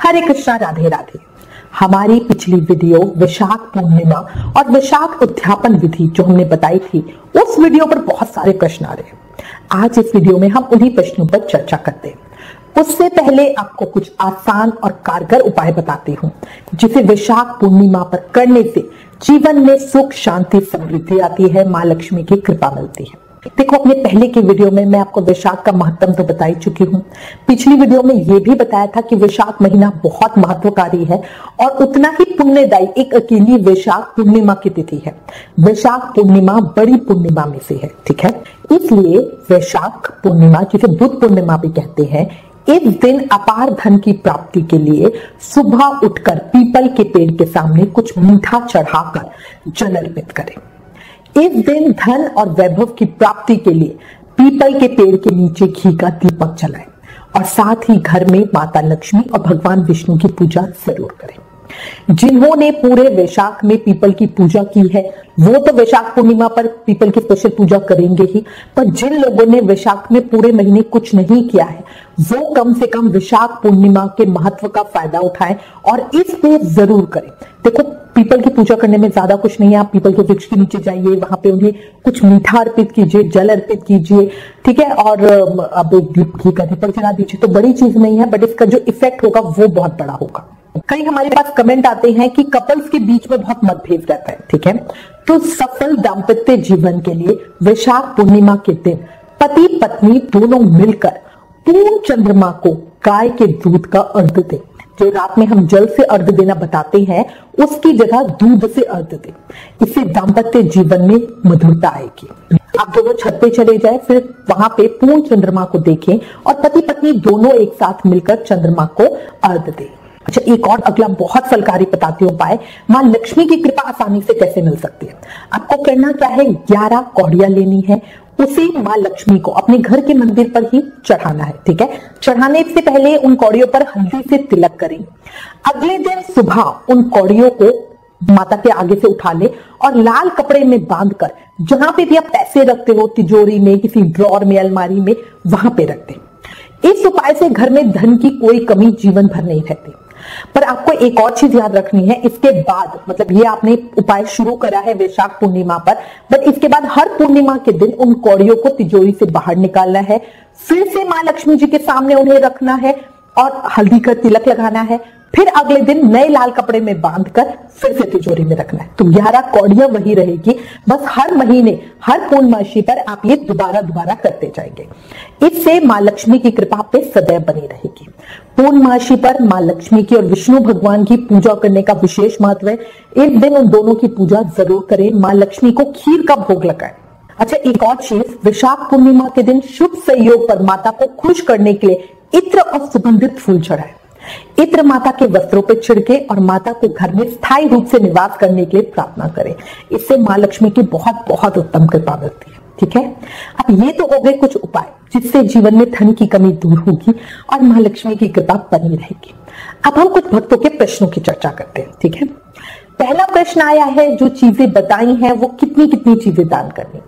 हरे कृष्णा राधे राधे हमारी पिछली वीडियो विशाख पूर्णिमा और विशाख उद्यापन विधि जो हमने बताई थी, उस वीडियो पर बहुत सारे प्रश्न आ रहे हैं। आज इस वीडियो में हम उन्हीं प्रश्नों पर चर्चा करते हैं। उससे पहले आपको कुछ आसान और कारगर उपाय बताती हूँ, जिसे विशाख पूर्णिमा पर करने से जीवन में सुख, शांति, समृद्धि आती है, माँ लक्ष्मी की कृपा मिलती है। देखो, अपने पहले के वीडियो में मैं आपको विशाख का महत्व तो बता ही चुकी हूँ। पिछली वीडियो में यह भी बताया था कि विशाख महीना बहुत महत्वकारी है और उतना ही पुण्यदायी, एक अकेली विशाख पूर्णिमा की तिथि है। विशाख पूर्णिमा बड़ी पूर्णिमा में से है, ठीक है? इसलिए वैशाख पूर्णिमा, जिसे बुद्ध पूर्णिमा भी कहते हैं इस दिन अपार धन की प्राप्ति के लिए सुबह उठकर पीपल के पेड़ के सामने कुछ मीठा चढ़ाकर जल अर्पित करें। इस दिन धन और वैभव की प्राप्ति के लिए पीपल के पेड़ के नीचे घी का दीपक जलाएँ और साथ ही घर में माता लक्ष्मी और भगवान विष्णु की पूजा ज़रूर करें। जिन्होंने पूरे वैशाख में पीपल की पूजा की है, वो तो वैशाख पूर्णिमा पर पीपल की स्पेशल पूजा करेंगे ही, पर जिन लोगों ने वैशाख में पूरे महीने कुछ नहीं किया है, वो कम से कम विशाख पूर्णिमा के महत्व का फ़ायदा उठाएँ और इस पे ज़रूर करें। देखो पीपल की पूजा करने में ज़्यादा कुछ नहीं है। आप पीपल के वृक्ष के नीचे जाइए, वहाँ पे उन्हें कुछ मीठा अर्पित कीजिए, जल अर्पित कीजिए, ठीक है? और अब दीप घी का दीपक जला दीजिए तो बड़ी चीज़ नहीं है बट इसका जो इफ़ेक्ट होगा वो बहुत बड़ा होगा। कई हमारे पास कमेंट आते हैं कि कपल्स के बीच में बहुत मतभेद रहता है, ठीक है? तो सफल दाम्पत्य जीवन के लिए वैशाख पूर्णिमा के दिन पति पत्नी दोनों मिलकर पूर्ण चंद्रमा को गाय के दूध का अर्ध दें। जो रात में हम जल से अर्ध देना बताते हैं, उसकी जगह दूध से अर्ध दें। इससे दाम्पत्य जीवन में मधुरता आएगी। आप दोनों छत पे चले जाए, फिर वहाँ पे पूर्ण चंद्रमा को देखें और पति पत्नी दोनों एक साथ मिलकर चंद्रमा को अर्ध दें। अच्छा एक और अगला बहुत फलकारी बताती हूँ उपाय माँ लक्ष्मी की कृपा आसानी से कैसे मिल सकती है? आपको करना क्या है? ग्यारह कौड़िया लेनी है। उसे माँ लक्ष्मी को अपने घर के मंदिर पर ही चढ़ाना है, ठीक है? चढ़ाने से पहले उन कौड़ियों पर हल्दी से तिलक करें। अगले दिन सुबह उन कौड़ियों को माता के आगे से उठा ले और लाल कपड़े में बांधकर, जहाँ पे भी आप पैसे रखते हो, तिजोरी में, किसी ड्रॉर में, अलमारी में, वहाँ पे रखते इस उपाय से घर में धन की कोई कमी जीवन भर नहीं रहती। पर आपको एक और चीज़ याद रखनी है, इसके बाद मतलब ये आपने उपाय शुरू करा है वैशाख पूर्णिमा पर बट इसके बाद हर पूर्णिमा के दिन उन कौड़ियों को तिजोरी से बाहर निकालना है, फिर से माँ लक्ष्मी जी के सामने उन्हें रखना है और हल्दी का तिलक लगाना है, फिर अगले दिन नए लाल कपड़े में बांधकर फिर से तिजोरी में रखना है। तो ग्यारह कौड़ियाँ वही रहेगी, बस हर महीने, हर पूर्णमाशी पर आप ये दोबारा दोबारा करते जाएँगे। इससे माँ लक्ष्मी की कृपा पे सदैव बनी रहेगी। पूर्णमाशी पर माँ लक्ष्मी की और विष्णु भगवान की पूजा करने का विशेष महत्व है। एक दिन उन दोनों की पूजा ज़रूर करें। माँ लक्ष्मी को खीर का भोग लगाए। अच्छा एक और चीज़, विशाख पूर्णिमा के दिन शुभ सहयोग पर माता को खुश करने के लिए इत्र और सुगंधित फूल चढ़ाए। इत्र माता के वस्त्रों पर छिड़के और माता को घर में स्थायी रूप से निवास करने के लिए प्रार्थना करें। इससे माँ लक्ष्मी की बहुत बहुत उत्तम कृपा मिलती है। ठीक है? अब ये तो हो गए कुछ उपाय, जिससे जीवन में धन की कमी दूर होगी और महालक्ष्मी की कृपा बनी रहेगी। अब हम कुछ भक्तों के प्रश्नों की चर्चा करते हैं, ठीक है? पहला प्रश्न आया है, जो चीज़ें बताई हैं, वो कितनी कितनी चीज़ें दान करनी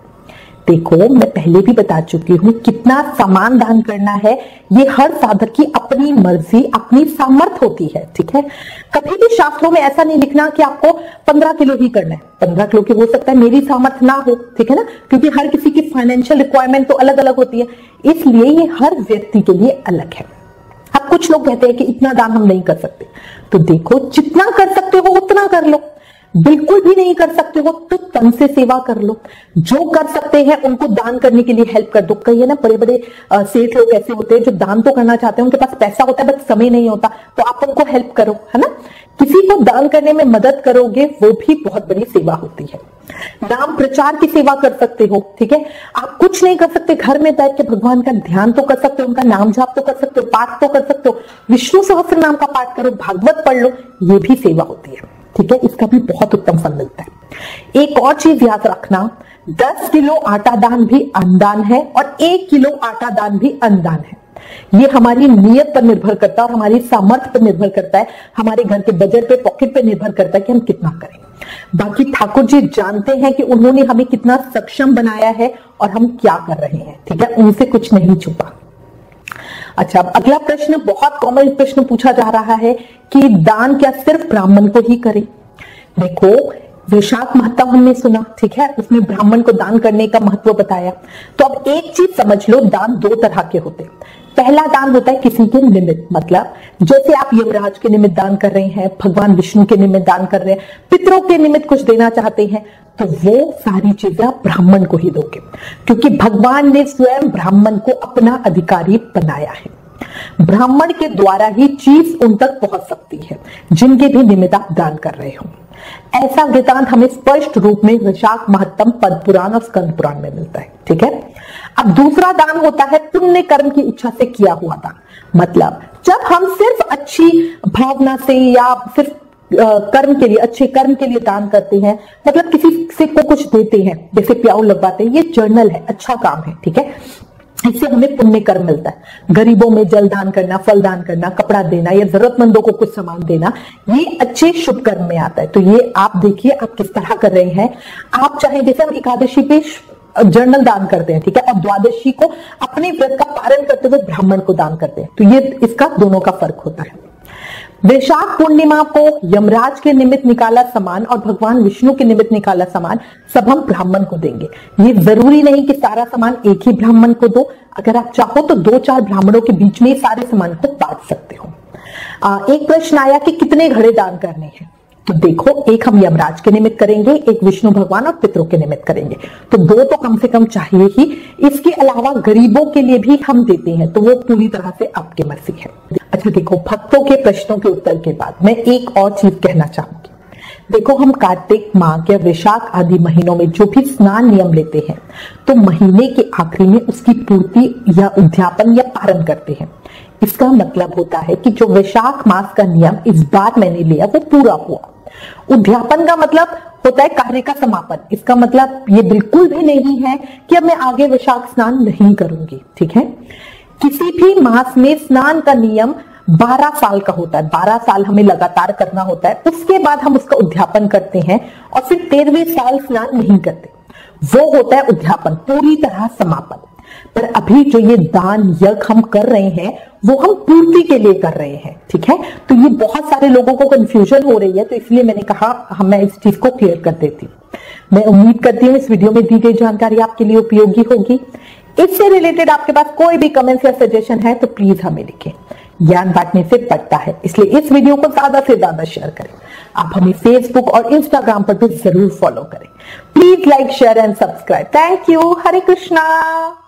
देखो मैं पहले भी बता चुकी हूँ कितना सामान दान करना है। ये हर साधक की अपनी मर्ज़ी, अपनी सामर्थ होती है, ठीक है? कभी भी शास्त्रों में ऐसा नहीं लिखना कि आपको पंद्रह किलो ही करना है। पंद्रह किलो के हो सकता है मेरी सामर्थ ना हो, ठीक है ना? क्योंकि हर किसी की फाइनेंशियल रिक्वायरमेंट तो अलग अलग होती है। इसलिए ये हर व्यक्ति के लिए अलग है। अब कुछ लोग कहते हैं कि इतना दान हम नहीं कर सकते। तो देखो, जितना कर सकते हो, उतना कर लो। बिल्कुल भी नहीं कर सकते हो तो तन से सेवा कर लो। जो कर सकते हैं, उनको दान करने के लिए हेल्प कर दो। कही है ना बड़े बड़े सेठ लोग ऐसे होते हैं, जो दान तो करना चाहते हैं, उनके पास पैसा होता है, बट समय नहीं होता तो आप उनको हेल्प करो, है ना? किसी को दान करने में मदद करोगे, वो भी बहुत बड़ी सेवा होती है। नाम प्रचार की सेवा कर सकते हो, ठीक है? आप कुछ नहीं कर सकते, घर में बैठ के भगवान का ध्यान तो कर सकते हो, उनका नाम जाप तो कर सकते हो, पाठ तो कर सकते हो, विष्णु सहस्त्र नाम का पाठ करो, भागवत पढ़ लो, ये भी सेवा होती है। ठीक है इसका भी बहुत उत्तम फल मिलता है। एक और चीज़ याद रखना, दस किलो आटा दान भी अनदान है और एक किलो आटा दान भी अनदान है। ये हमारी नियत पर निर्भर करता है और हमारी सामर्थ्य पर निर्भर करता है। हमारे घर के बजट पे, पॉकेट पे निर्भर करता है कि हम कितना करें। बाकी ठाकुर जी जानते हैं कि उन्होंने हमें कितना सक्षम बनाया है और हम क्या कर रहे हैं। ठीक है? उनसे कुछ नहीं छुपा। अच्छा अब अगला प्रश्न, बहुत कॉमन प्रश्न पूछा जा रहा है कि दान क्या सिर्फ़ ब्राह्मण को ही करें? देखो, विशाख महत्व हमने सुना, ठीक है? उसमें ब्राह्मण को दान करने का महत्व बताया। तो अब एक चीज़ समझ लो, दान दो तरह के होते पहला दान होता है किसी के निमित्त मतलब जैसे आप यमराज के निमित्त दान कर रहे हैं, भगवान विष्णु के निमित्त दान कर रहे हैं, पितरों के निमित्त कुछ देना चाहते हैं तो वो सारी चीज़ें आप ब्राह्मण को ही दोगे। क्योंकि भगवान ने स्वयं ब्राह्मण को अपना अधिकारी बनाया है। ब्राह्मण के द्वारा ही चीज़ उन तक पहुँच सकती है, जिनके भी निमित्त आप दान कर रहे हो। ऐसा वृतांत हमें स्पष्ट रूप में विशाख महत्तम पद पुराण और स्कंद पुराण में मिलता है, ठीक है? अब दूसरा दान होता है पुण्य कर्म की इच्छा से किया हुआ दान। मतलब जब हम सिर्फ़ अच्छी भावना से या सिर्फ़ कर्म के लिए, अच्छे कर्म के लिए दान करते हैं मतलब किसी से को कुछ देते हैं, जैसे प्याऊ लगवाते हैं ये जर्नल है अच्छा काम है, ठीक है? इससे हमें पुण्य कर्म मिलता है। गरीबों में जल दान करना, फल दान करना, कपड़ा देना, या जरूरतमंदों को कुछ सामान देना, ये अच्छे शुभ कर्म में आता है। तो ये आप देखिए आप किस तरह कर रहे हैं। आप चाहे, जैसे हम एकादशी पे जर्नल दान करते हैं, ठीक है? और द्वादशी को अपने व्रत का पालन करते हुए ब्राह्मण को दान करते हैं। तो ये इसका दोनों का फ़र्क होता है। वैशाख पूर्णिमा को यमराज के निमित्त निकाला सामान और भगवान विष्णु के निमित्त निकाला सामान, सब हम ब्राह्मण को देंगे। ये ज़रूरी नहीं कि सारा सामान एक ही ब्राह्मण को दो। अगर आप चाहो तो दो चार ब्राह्मणों के बीच में सारे सामान को बांट सकते हो। एक प्रश्न आया कि कितने घड़े दान करने हैं? तो देखो, एक हम यमराज के निमित्त करेंगे, एक विष्णु भगवान और पितरों के निमित्त करेंगे। तो दो तो कम से कम चाहिए ही। इसके अलावा गरीबों के लिए भी हम देते हैं तो वो पूरी तरह से आपकी मर्ज़ी है। अच्छा देखो, भक्तों के प्रश्नों के उत्तर के बाद मैं एक और चीज़ कहना चाहूँगी। देखो, हम कार्तिक, माघ या वैशाख आदि महीनों में जो भी स्नान नियम लेते हैं तो महीने के आखिरी में उसकी पूर्ति या उद्यापन या पारण करते हैं। इसका मतलब होता है कि जो वैशाख मास का नियम इस बार मैंने लिया, वो पूरा हुआ। उद्यापन का मतलब होता है कार्य का समापन। इसका मतलब ये बिल्कुल भी नहीं है कि अब मैं आगे विशाख स्नान नहीं करूँगी, ठीक है? किसी भी मास में स्नान का नियम 12 साल का होता है। 12 साल हमें लगातार करना होता है। उसके बाद हम उसका उद्यापन करते हैं और फिर तेरहवें साल स्नान नहीं करते। वो होता है उद्यापन, पूरी तरह समापन। पर अभी जो ये दान यज्ञ हम कर रहे हैं, वो हम पूर्ति के लिए कर रहे हैं, ठीक है? तो ये बहुत सारे लोगों को कंफ्यूजन हो रही है तो इसलिए मैंने कहा मैं इस चीज़ को क्लियर कर देती हूँ। मैं उम्मीद करती हूँ इस वीडियो में दी गई जानकारी आपके लिए उपयोगी होगी। इससे रिलेटेड आपके पास कोई भी कमेंट या सजेशन है तो प्लीज़ हमें लिखें। ज्ञान बांटने से पड़ता है, इसलिए इस वीडियो को ज़्यादा से ज़्यादा शेयर करें। आप हमें फेसबुक और इंस्टाग्राम पर भी ज़रूर फॉलो करें। Please like share and subscribe thank you Hare Krishna.